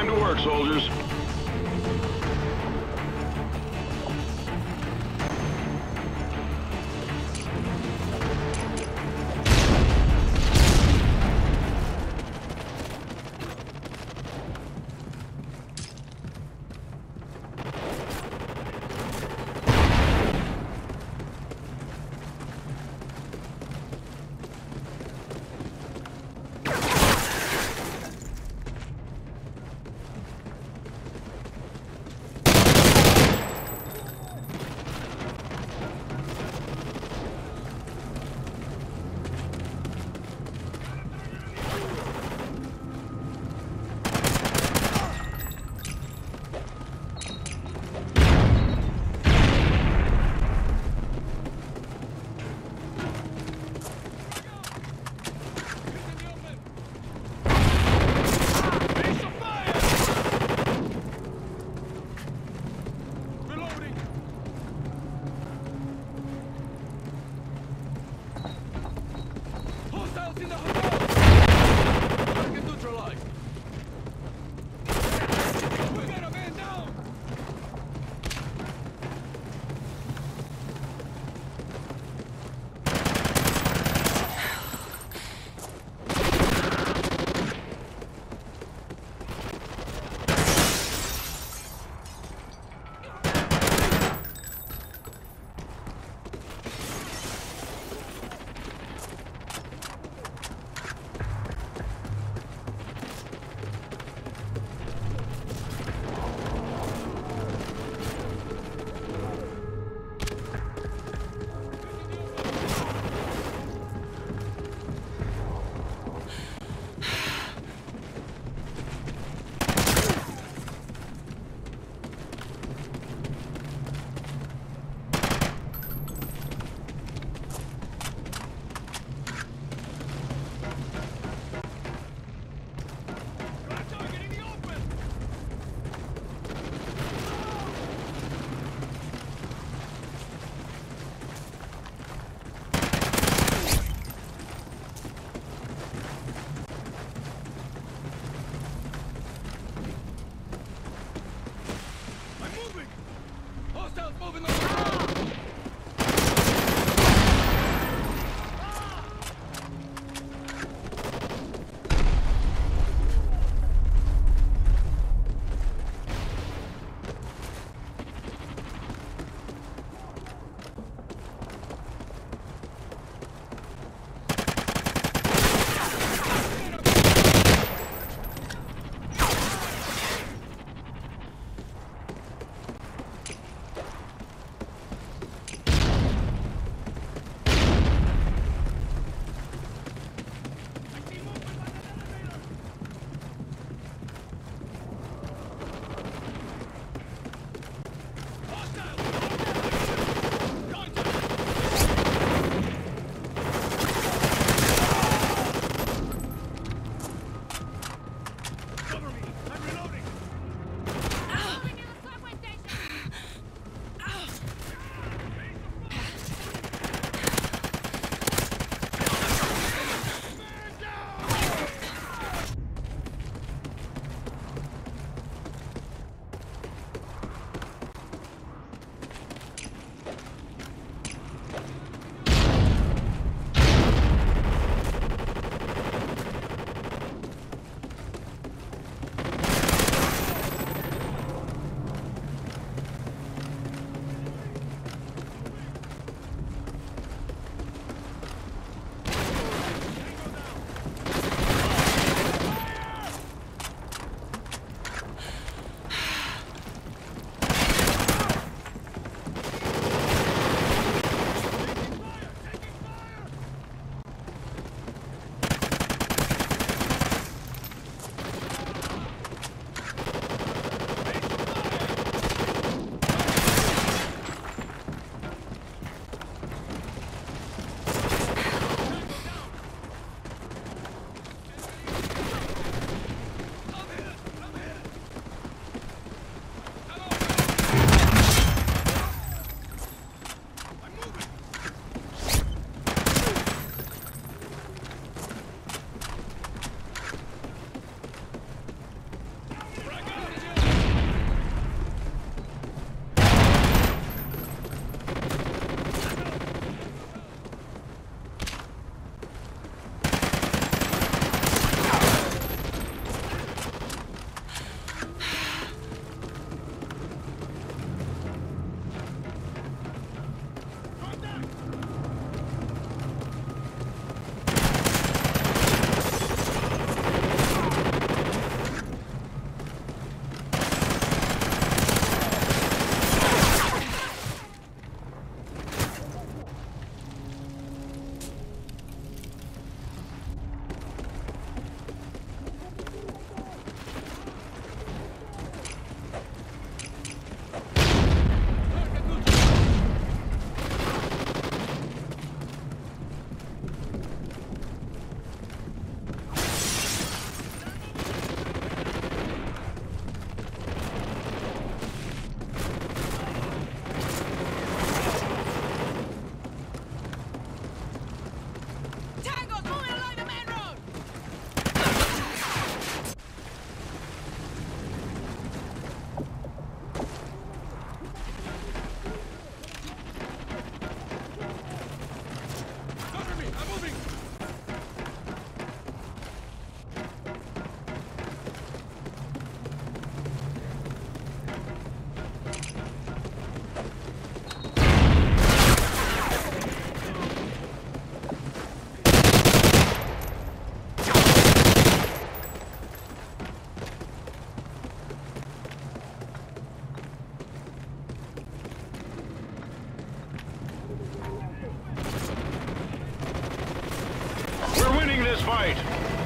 Time to work, soldiers. fight.